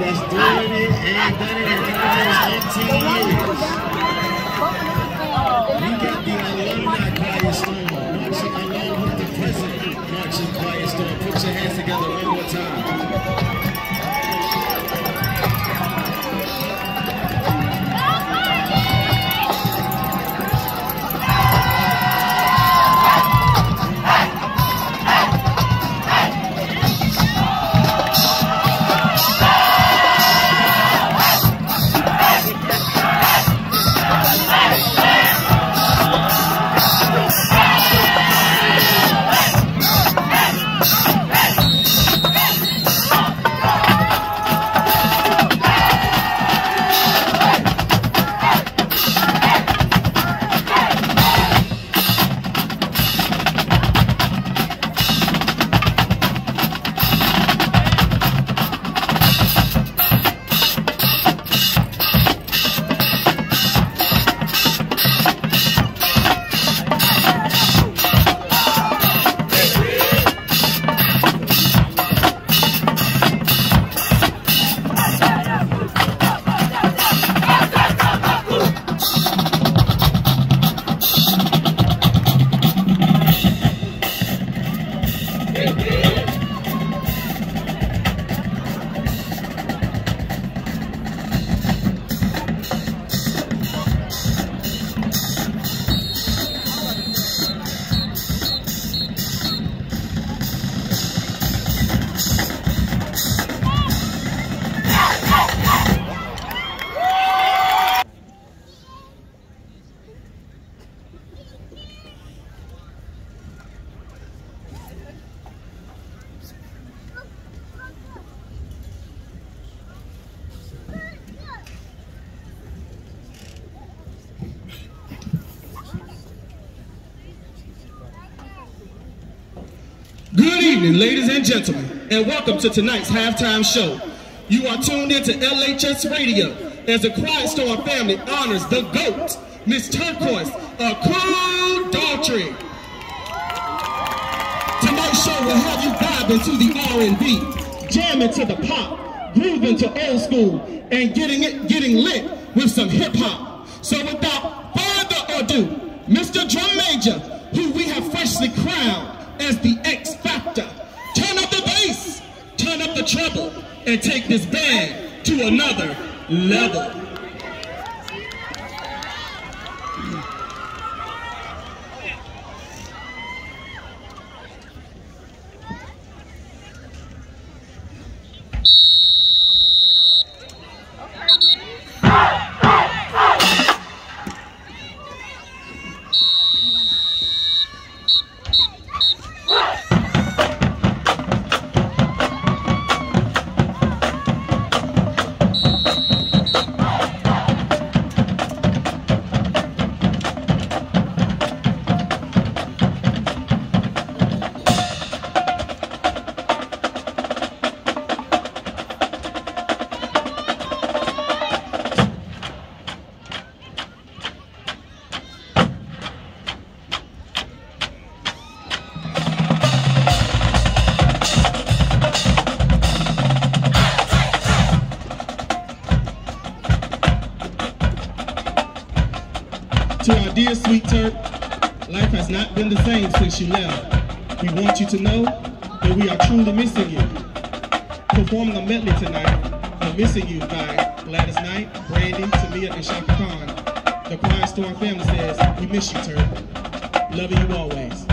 that's doing it and done it in almost 18 years. We got the alumni quiet storm marching along with the present marching quiet storm. Put your hands together one more time. Ladies and gentlemen, and welcome to tonight's halftime show. You are tuned into LHS Radio as the Quiet Storm family honors the GOAT, Miss Turquoise, a cool Daughtry. Tonight's show will have you vibing to the R&B, jamming to the pop, grooving to old school, and getting it, getting lit with some hip hop. So without further ado, Mr. Drum Major, who we have freshly crowned as the treble, and take this band to another level. You left. We want you to know that we are truly missing you. Performing a medley tonight, I'm missing you by Gladys Knight, Brandy, Tamia, and Chaka Khan. The Quiet Storm family says, we miss you, Turk. Loving you always.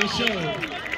This